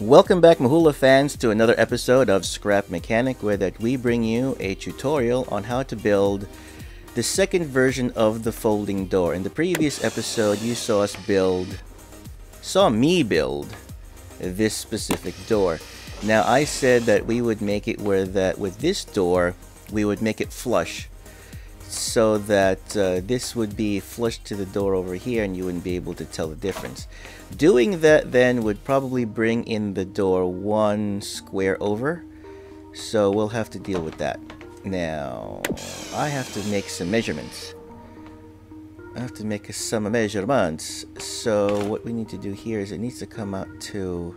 Welcome back Mahula fans to another episode of Scrap Mechanic where that we bring you a tutorial on how to build the second version of the folding door. In the previous episode you saw us build, saw me build this specific door. Now I said that we would make it where that with this door we would make it flush so that uh, this would be flush to the door over here and you wouldn't be able to tell the difference. Doing that then would probably bring in the door one square over so we'll have to deal with that. Now I have to make some measurements. I have to make some measurements so what we need to do here is it needs to come out to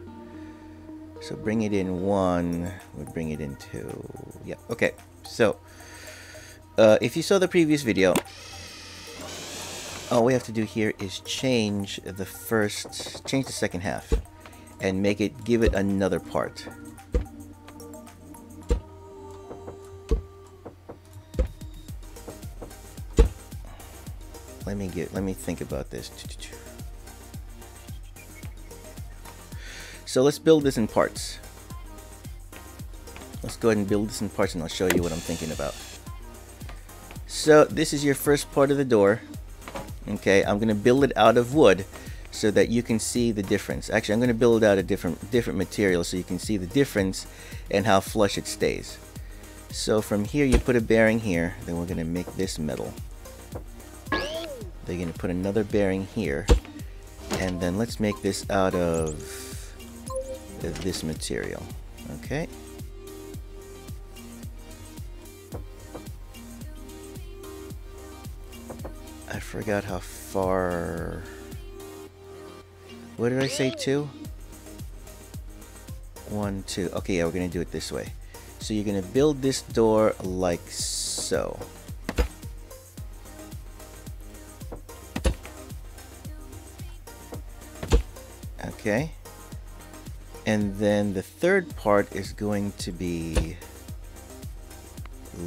so bring it in one would bring it into yeah okay so uh, if you saw the previous video, all we have to do here is change the first, change the second half, and make it, give it another part. Let me get, let me think about this. So let's build this in parts. Let's go ahead and build this in parts and I'll show you what I'm thinking about. So this is your first part of the door. Okay, I'm gonna build it out of wood so that you can see the difference. Actually, I'm gonna build it out a different different material so you can see the difference and how flush it stays. So from here, you put a bearing here. Then we're gonna make this metal. They're gonna put another bearing here, and then let's make this out of this material. Okay. Forgot how far... What did I say, two? One, two. Okay, yeah, we're going to do it this way. So you're going to build this door like so. Okay. And then the third part is going to be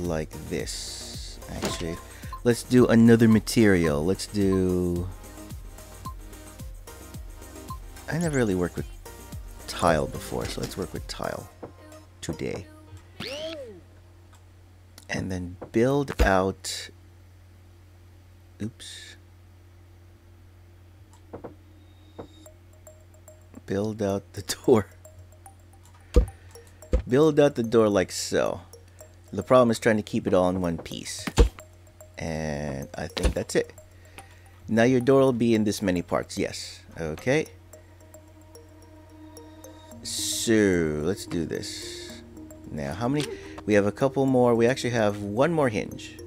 like this. Actually, Let's do another material. Let's do... I never really worked with tile before, so let's work with tile today. And then build out... Oops. Build out the door. Build out the door like so. The problem is trying to keep it all in one piece and I think that's it. Now your door will be in this many parts yes. Okay. So let's do this. Now how many? We have a couple more. We actually have one more hinge.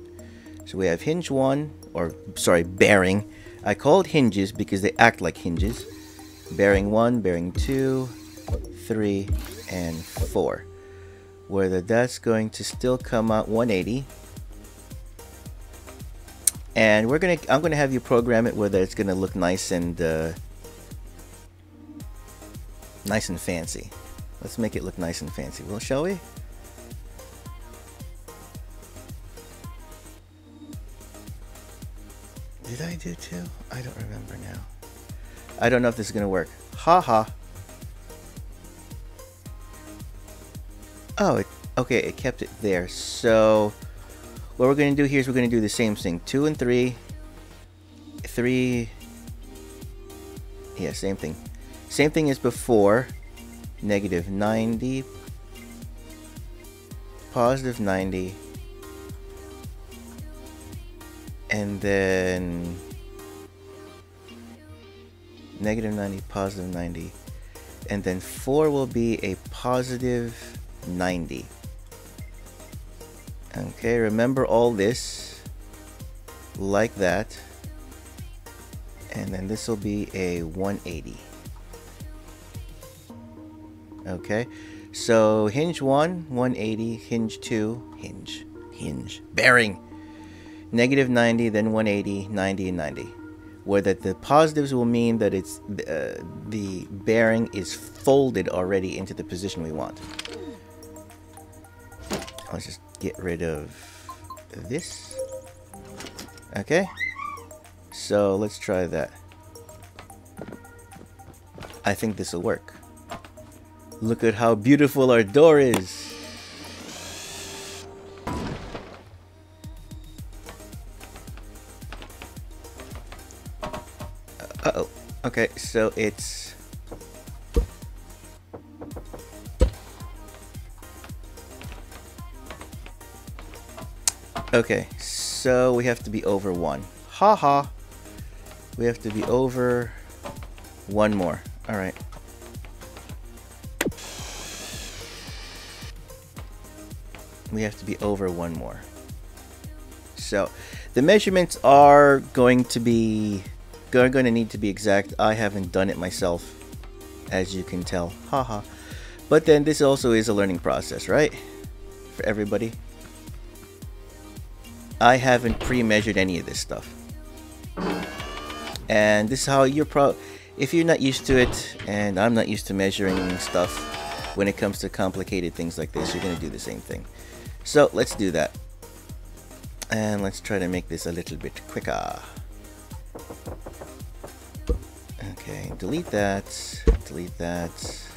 So we have hinge one or sorry bearing. I call it hinges because they act like hinges. Bearing one bearing two three and four. Whether that's going to still come out 180 and we're gonna I'm gonna have you program it whether it's gonna look nice and uh, nice and fancy. Let's make it look nice and fancy. Well shall we? Did I do two? I don't remember now. I don't know if this is gonna work. Ha ha. Oh it, okay it kept it there. So what we're going to do here is we're going to do the same thing. 2 and 3. 3. Yeah, same thing. Same thing as before. Negative 90. Positive 90. And then... Negative 90, positive 90. And then 4 will be a positive 90. Okay, remember all this like that. And then this will be a 180. Okay, so hinge 1, 180, hinge 2, hinge, hinge, bearing, negative 90, then 180, 90, and 90. Where that the positives will mean that it's uh, the bearing is folded already into the position we want. Let's just get rid of this. Okay. So let's try that. I think this will work. Look at how beautiful our door is. Uh-oh. Okay, so it's... Okay, so we have to be over one. Ha ha. We have to be over one more. Alright. We have to be over one more. So, the measurements are going to be are going to need to be exact. I haven't done it myself, as you can tell. Haha. but then this also is a learning process, right? For everybody. I haven't pre-measured any of this stuff. And this is how you're pro if you're not used to it and I'm not used to measuring stuff when it comes to complicated things like this, you're to do the same thing. So let's do that. And let's try to make this a little bit quicker. Okay, delete that, delete that,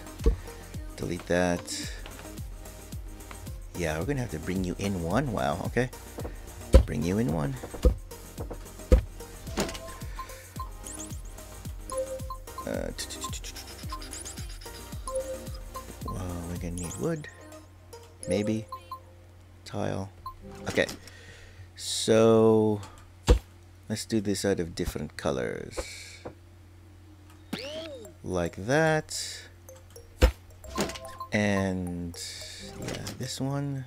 delete that. Yeah, we're gonna have to bring you in one. Wow, okay. Bring you in one. Well, we're gonna need wood. Maybe. Tile. Okay. So, let's do this out of different colors like that. And yeah, this one.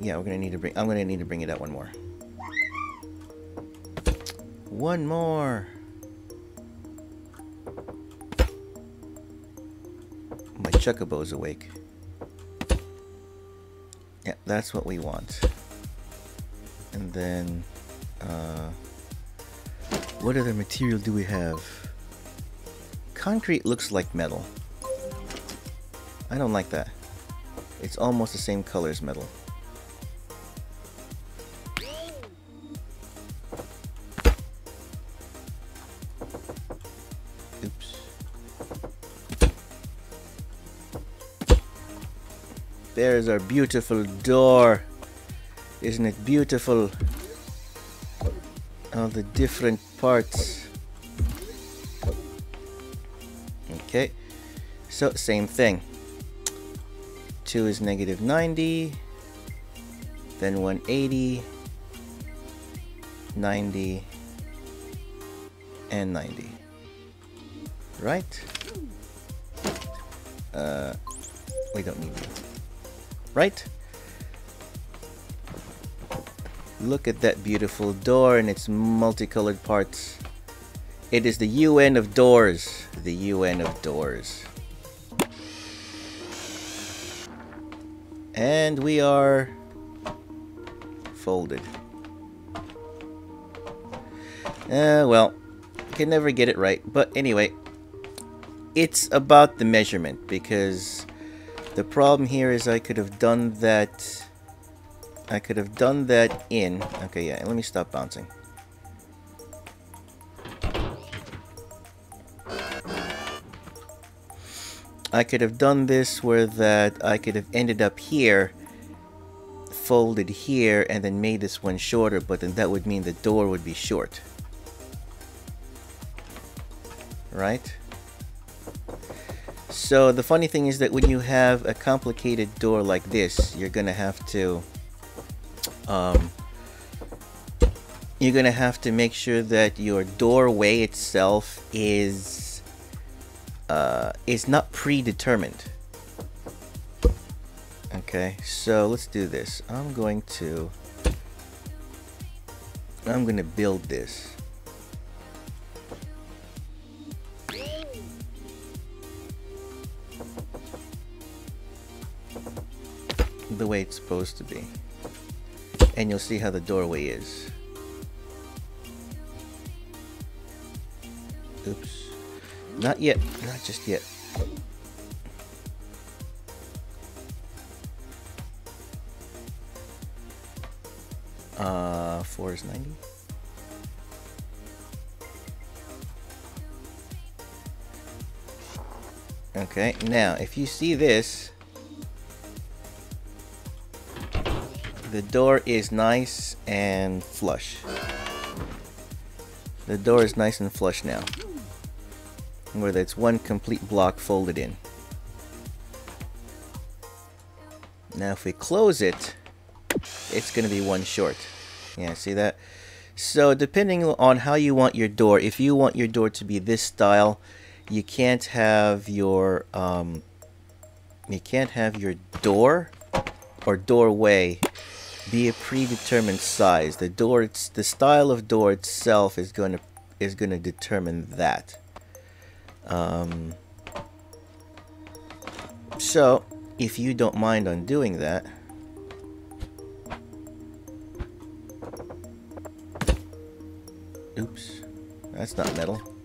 Yeah, we're gonna need to bring. I'm gonna need to bring it out one more. One more. My chocobo's awake. Yeah, that's what we want. And then, uh, what other material do we have? Concrete looks like metal. I don't like that. It's almost the same color as metal. There's our beautiful door. Isn't it beautiful? All the different parts. Okay. So, same thing. 2 is negative 90. Then 180. 90. And 90. Right? Uh, we don't need you right? Look at that beautiful door and its multicolored parts. It is the UN of doors. The UN of doors. And we are folded. Uh, well, I can never get it right. But anyway, it's about the measurement because the problem here is I could have done that... I could have done that in... Okay, yeah, let me stop bouncing. I could have done this where that I could have ended up here, folded here, and then made this one shorter, but then that would mean the door would be short. Right? So the funny thing is that when you have a complicated door like this, you're gonna have to um, you're gonna have to make sure that your doorway itself is uh, is not predetermined. Okay, so let's do this. I'm going to I'm gonna build this. the way it's supposed to be. And you'll see how the doorway is. Oops. Not yet. Not just yet. Uh, 4 is 90. Okay, now if you see this, the door is nice and flush. The door is nice and flush now. Where it's one complete block folded in. Now if we close it, it's going to be one short. Yeah, see that? So depending on how you want your door, if you want your door to be this style, you can't have your um, you can't have your door or doorway be a predetermined size. The door, it's the style of door itself is going to is going to determine that. Um, so, if you don't mind on doing that, oops, that's not metal.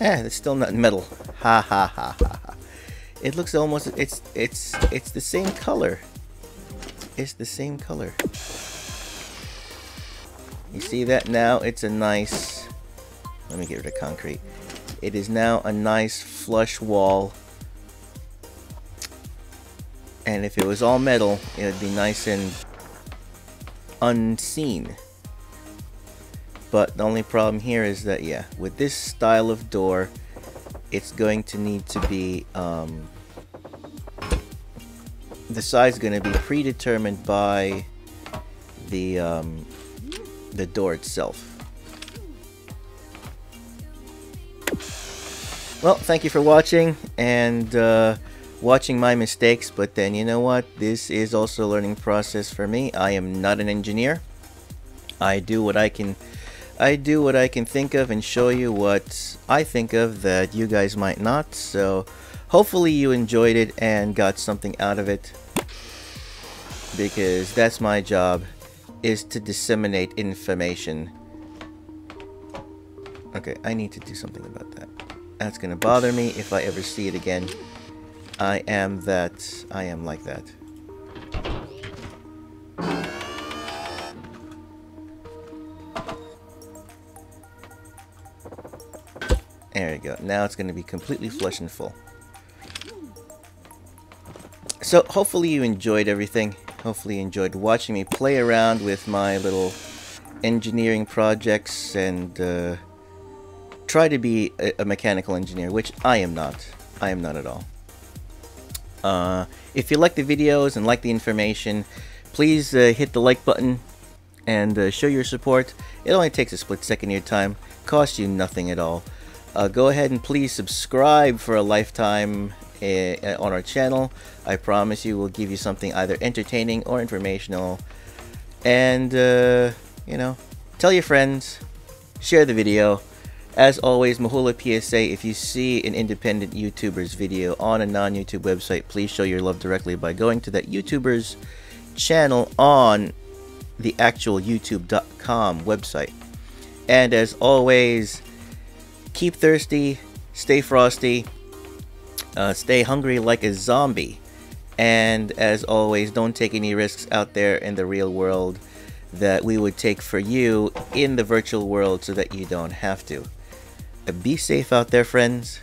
Eh, it's still not metal. Ha ha ha ha ha. It looks almost it's it's it's the same color. It's the same color. You see that now? It's a nice let me get rid of concrete. It is now a nice flush wall. And if it was all metal, it would be nice and unseen. But the only problem here is that, yeah, with this style of door, it's going to need to be, um, the size is going to be predetermined by the, um, the door itself. Well, thank you for watching and uh, watching my mistakes, but then you know what? This is also a learning process for me. I am not an engineer. I do what I can I do what I can think of and show you what I think of that you guys might not. So hopefully you enjoyed it and got something out of it. Because that's my job, is to disseminate information. Okay, I need to do something about that. That's gonna bother me if I ever see it again. I am that, I am like that. There we go. Now it's going to be completely flush and full. So hopefully you enjoyed everything. Hopefully you enjoyed watching me play around with my little engineering projects and uh, try to be a, a, mechanical engineer, which I am not. I am not at all. Uh, if you like the videos and like the information, please uh, hit the like button and uh, show your support. It only takes a split second of your time, costs you nothing at all. Uh, go ahead and please subscribe for a lifetime uh, on our channel. I promise you we'll give you something either entertaining or informational. And, uh, you know, tell your friends, share the video. As always, Mahula PSA, if you see an independent YouTuber's video on a non-YouTube website, please show your love directly by going to that YouTuber's channel on the actual youtube.com website. And as always, keep thirsty, stay frosty, uh, stay hungry like a zombie. And as always, don't take any risks out there in the real world that we would take for you in the virtual world so that you don't have to. Be safe out there, friends.